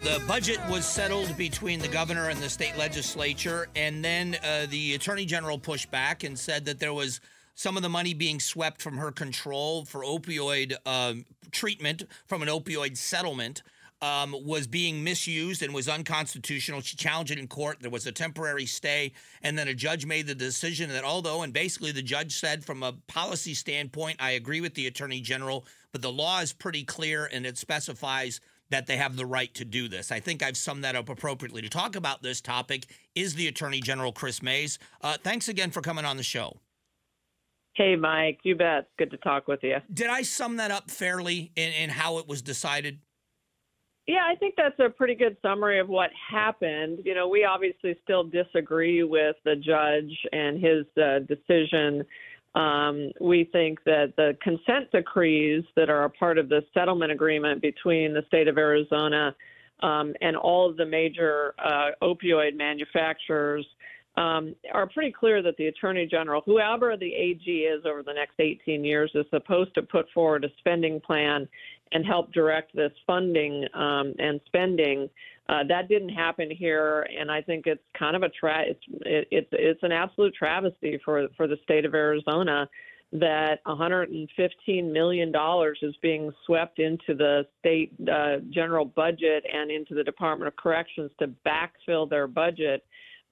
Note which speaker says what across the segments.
Speaker 1: The budget was settled between the governor and the state legislature, and then uh, the attorney general pushed back and said that there was some of the money being swept from her control for opioid um, treatment from an opioid settlement. Um, was being misused and was unconstitutional. She challenged it in court. There was a temporary stay, and then a judge made the decision that although, and basically the judge said, from a policy standpoint, I agree with the attorney general, but the law is pretty clear and it specifies that they have the right to do this. I think I've summed that up appropriately. To talk about this topic is the Attorney General, Kris Mayes. Uh, thanks again for coming on the show.
Speaker 2: Hey, Mike, you bet. Good to talk with you.
Speaker 1: Did I sum that up fairly in, in how it was decided?
Speaker 2: Yeah, I think that's a pretty good summary of what happened. You know, we obviously still disagree with the judge and his uh, decision. Um, we think that the consent decrees that are a part of the settlement agreement between the state of Arizona um, and all of the major uh, opioid manufacturers um, are pretty clear that the Attorney General, whoever the AG is over the next 18 years, is supposed to put forward a spending plan and help direct this funding um, and spending. Uh, that didn't happen here, and I think it's kind of a tra- it's it, it's it's an absolute travesty for for the state of Arizona that 115 million dollars is being swept into the state uh, general budget and into the Department of Corrections to backfill their budget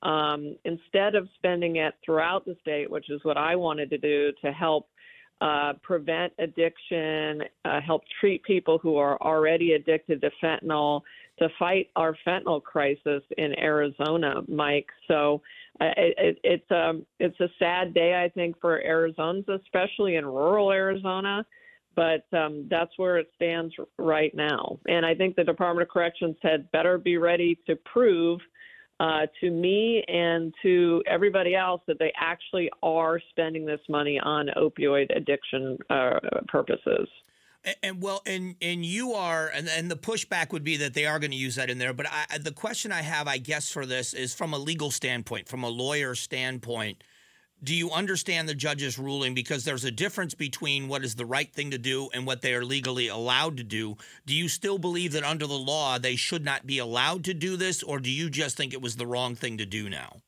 Speaker 2: um, instead of spending it throughout the state, which is what I wanted to do to help uh, prevent addiction, uh, help treat people who are already addicted to fentanyl, to fight our fentanyl crisis in Arizona, Mike. So uh, it, it's a um, it's a sad day, I think, for Arizonans, especially in rural Arizona. But um, that's where it stands right now. And I think the Department of Corrections had better be ready to prove uh, to me and to everybody else that they actually are spending this money on opioid addiction uh, purposes.
Speaker 1: And, well, and and you are, and, and the pushback would be that they are going to use that in there. But I, the question I have, I guess, for this is from a legal standpoint, from a lawyer standpoint do you understand the judge's ruling? Because there's a difference between what is the right thing to do and what they are legally allowed to do. Do you still believe that under the law they should not be allowed to do this, or do you just think it was the wrong thing to do now?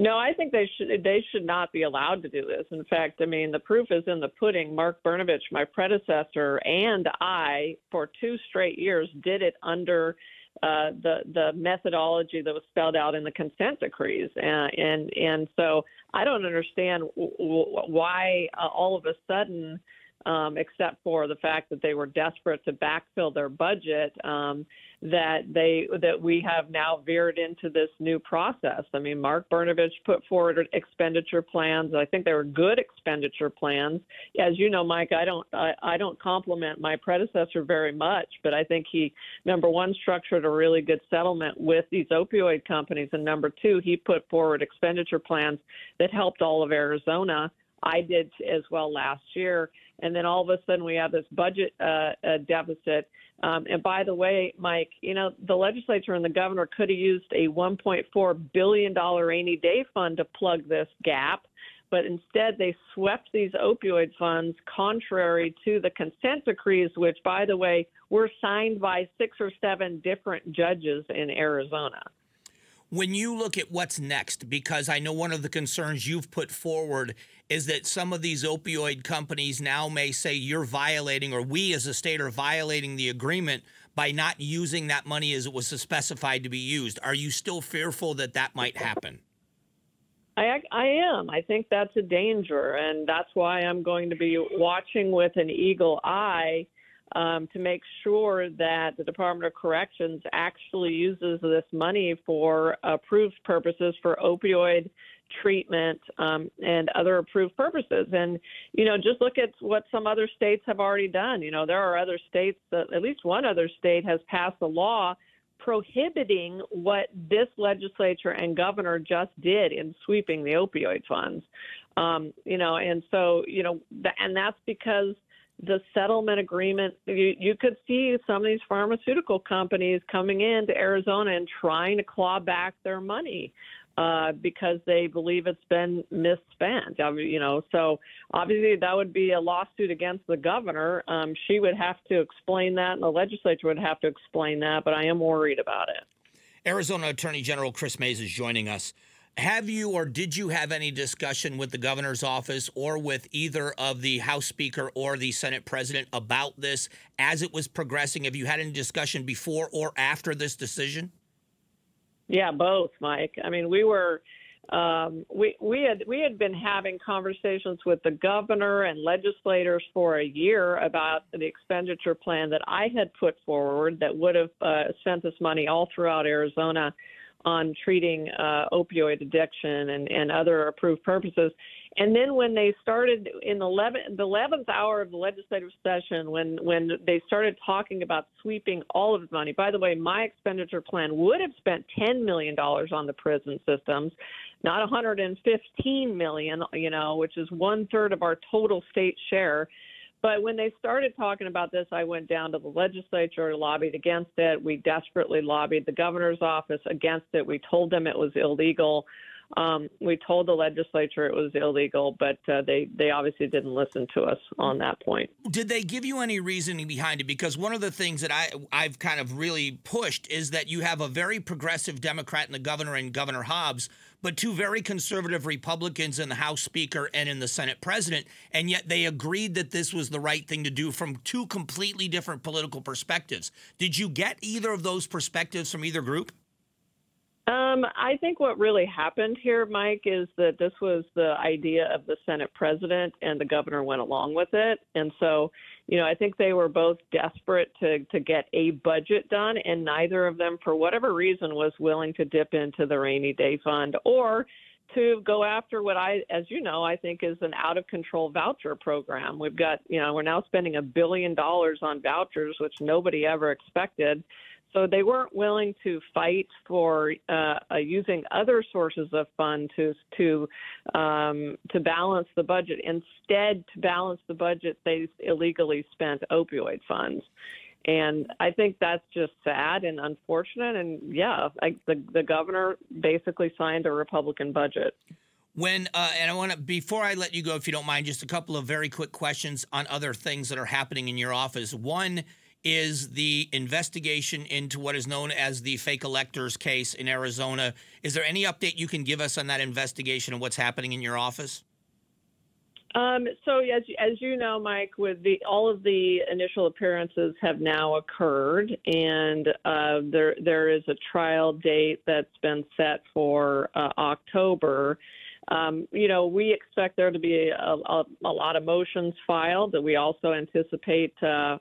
Speaker 2: No, I think they should they should not be allowed to do this. In fact, I mean the proof is in the pudding. Mark Brnovich, my predecessor, and I, for two straight years, did it under uh, the the methodology that was spelled out in the consent decrees, and and, and so I don't understand w- w- why uh, all of a sudden, um, except for the fact that they were desperate to backfill their budget. Um, that they that we have now veered into this new process. I mean, Mark Brnovich put forward expenditure plans. I think they were good expenditure plans. As you know, Mike, I don't I, I don't compliment my predecessor very much, but I think he number one structured a really good settlement with these opioid companies, and number two, he put forward expenditure plans that helped all of Arizona. I did as well last year, and then all of a sudden we have this budget uh, uh, deficit um, and by the way, Mike, you know, the legislature and the governor could have used a $1.4 billion rainy day fund to plug this gap, but instead they swept these opioid funds contrary to the consent decrees, which, by the way, were signed by six or seven different judges in Arizona.
Speaker 1: When you look at what's next, because I know one of the concerns you've put forward is that some of these opioid companies now may say you're violating, or we as a state are violating the agreement by not using that money as it was specified to be used. Are you still fearful that that might happen?
Speaker 2: I, I am. I think that's a danger, and that's why I'm going to be watching with an eagle eye um, to make sure that the Department of Corrections actually uses this money for approved purposes for opioid treatment um, and other approved purposes. And, you know, just look at what some other states have already done. You know, there are other states, that, at least one other state has passed a law prohibiting what this legislature and governor just did in sweeping the opioid funds. Um, you know, and so, you know, and that's because – the settlement agreement, you, you could see some of these pharmaceutical companies coming into Arizona and trying to claw back their money. uh, because they believe it's been misspent. You know, so obviously that would be a lawsuit against the governor. Um, she would have to explain that, and the legislature would have to explain that. But I am worried about it.
Speaker 1: Arizona Attorney General Kris Mayes is joining us. Have you or did you have any discussion with the governor's office or with either of the House Speaker or the Senate President about this as it was progressing? Have you had any discussion before or after this decision?
Speaker 2: Yeah, both, Mike. I mean, we were um, we we had we had been having conversations with the governor and legislators for a year about the expenditure plan that I had put forward that would have uh, sent this money all throughout Arizona on treating uh, opioid addiction and, and other approved purposes. And then when they started in the 11th, the 11th hour of the legislative session, when, when they started talking about sweeping all of the money, by the way, my expenditure plan would have spent $10 million on the prison systems, not 115 million, you know, which is one third of our total state share. But when they started talking about this, I went down to the legislature, lobbied against it. We desperately lobbied the governor's office against it. We told them it was illegal. Um, we told the legislature it was illegal, but uh, they they obviously didn't listen to us on that point.
Speaker 1: Did they give you any reasoning behind it? Because one of the things that I I've kind of really pushed is that you have a very progressive Democrat in the governor and Governor Hobbs, but two very conservative Republicans in the House Speaker and in the Senate President, and yet they agreed that this was the right thing to do from two completely different political perspectives. Did you get either of those perspectives from either group?
Speaker 2: Um, I think what really happened here, Mike, is that this was the idea of the Senate president, and the governor went along with it. And so, you know, I think they were both desperate to to get a budget done, and neither of them, for whatever reason, was willing to dip into the rainy day fund or to go after what I, as you know, I think is an out of control voucher program. We've got, you know, we're now spending a billion dollars on vouchers, which nobody ever expected. So they weren't willing to fight for uh, uh, using other sources of fund to to um, to balance the budget. Instead, to balance the budget, they illegally spent opioid funds, and I think that's just sad and unfortunate. And yeah, I, the the governor basically signed a Republican budget.
Speaker 1: When uh, and I want to before I let you go, if you don't mind, just a couple of very quick questions on other things that are happening in your office. One is the investigation into what is known as the fake electors case in Arizona. Is there any update you can give us on that investigation and what's happening in your office?
Speaker 2: Um, so as as you know, Mike, with the all of the initial appearances have now occurred, and uh, there there is a trial date that's been set for uh, October. Um, you know, we expect there to be a, a, a, lot of motions filed. That we also anticipate uh,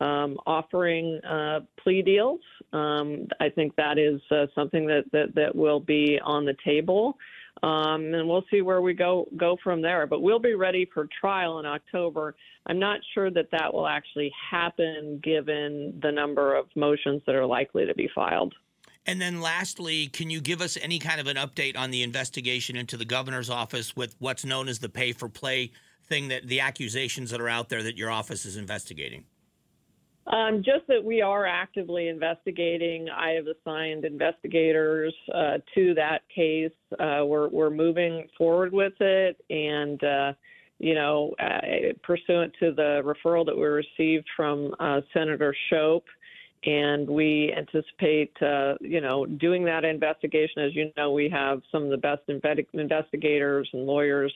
Speaker 2: um, offering uh, plea deals. Um, I think that is uh, something that, that, that will be on the table. Um, and we'll see where we go go from there. But we'll be ready for trial in October. I'm not sure that that will actually happen given the number of motions that are likely to be filed.
Speaker 1: And then lastly, can you give us any kind of an update on the investigation into the governor's office with what's known as the pay for play thing that the accusations that are out there that your office is investigating?
Speaker 2: Um, just that we are actively investigating. I have assigned investigators uh, to that case. Uh, we're, we're moving forward with it, and uh, you know, uh, pursuant to the referral that we received from uh, Senator Shope, and we anticipate, uh, you know, doing that investigation. As you know, we have some of the best investigators and lawyers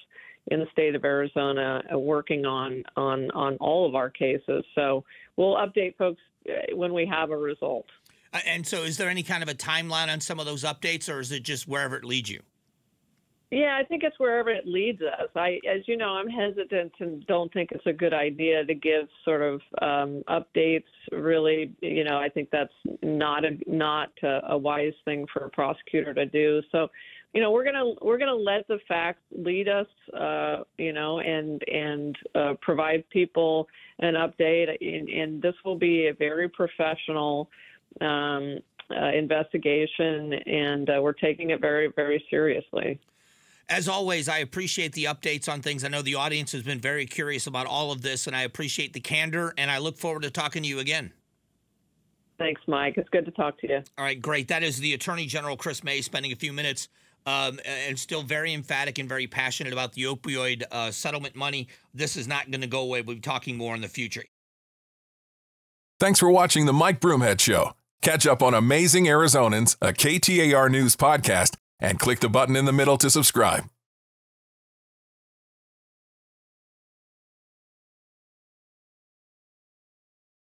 Speaker 2: in the state of Arizona uh, working on on on all of our cases. So we'll update folks uh, when we have a result.
Speaker 1: And so, is there any kind of a timeline on some of those updates, or is it just wherever it leads you?
Speaker 2: Yeah, I think it's wherever it leads us. I, as you know, I'm hesitant and don't think it's a good idea to give sort of um, updates. Really, you know, I think that's not a not a, a wise thing for a prosecutor to do. So, you know, we're gonna we're gonna let the facts lead us, uh, you know, and and uh, provide people an update. And, and, this will be a very professional um, uh, investigation, and uh, we're taking it very very seriously.
Speaker 1: As always, I appreciate the updates on things. I know the audience has been very curious about all of this, and I appreciate the candor, and I look forward to talking to you again.
Speaker 2: Thanks, Mike. It's good to talk to you.
Speaker 1: All right, great. That is the Attorney General Kris Mayes spending a few minutes um, and still very emphatic and very passionate about the opioid uh, settlement money. This is not going to go away. We'll be talking more in the future.
Speaker 3: Thanks for watching the Mike Broomhead Show. Catch up on amazing Arizonans, a KTAR News podcast and click the button in the middle to subscribe.